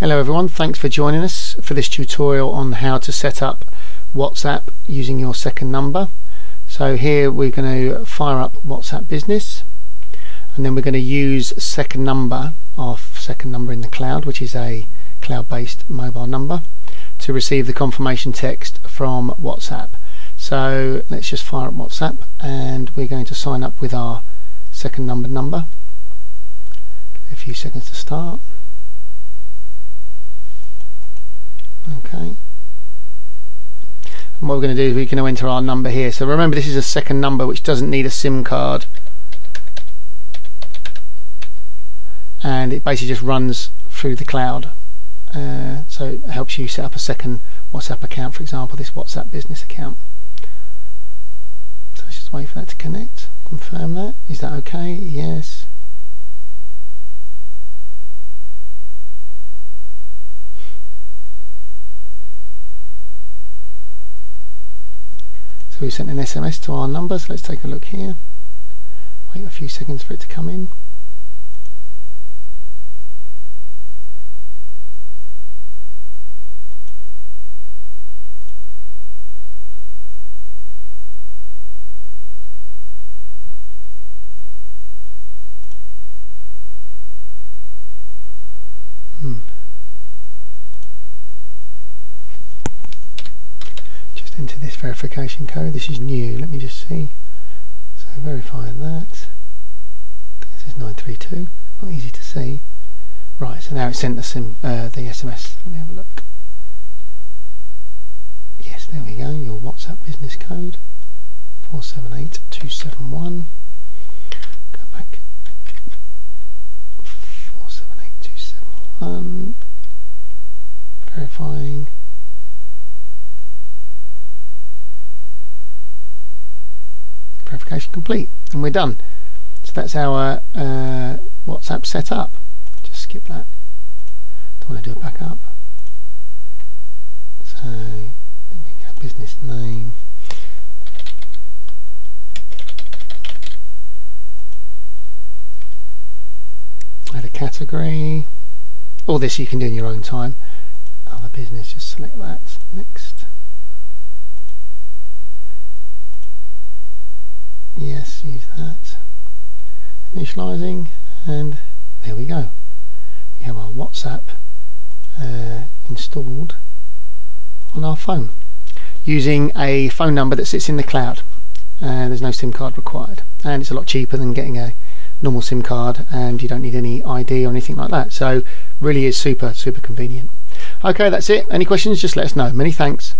Hello everyone, thanks for joining us for this tutorial on how to set up WhatsApp using your second number. So here we're going to fire up WhatsApp Business and then we're going to use second number, our second number in the cloud, which is a cloud-based mobile number, to receive the confirmation text from WhatsApp. So let's just fire up WhatsApp and we're going to sign up with our second number number. A few seconds to start. Okay. And what we're going to do is we're going to enter our number here. So remember this is a second number which doesn't need a SIM card. And it basically just runs through the cloud. Uh, so it helps you set up a second WhatsApp account for example this WhatsApp business account. So let's just wait for that to connect. Confirm that. Is that okay? Yes So we sent an SMS to our number, so let's take a look here. Wait a few seconds for it to come in. Enter this verification code. This is new. Let me just see. So verify that. This is 932. Not easy to see. Right, so now it's sent the, sim, uh, the SMS. Let me have a look. Yes, there we go. Your WhatsApp business code. 478271. Go back. 478271. Verifying. Verification complete and we're done. So that's our uh, WhatsApp set up. Just skip that. Don't want to do a backup. So business name. Add a category. All this you can do in your own time. Other business just select that. Next use that. Initializing and there we go. We have our WhatsApp uh, installed on our phone using a phone number that sits in the cloud. Uh, there's no SIM card required and it's a lot cheaper than getting a normal SIM card and you don't need any ID or anything like that. So really is super super convenient. Okay that's it. Any questions? Just let us know. Many thanks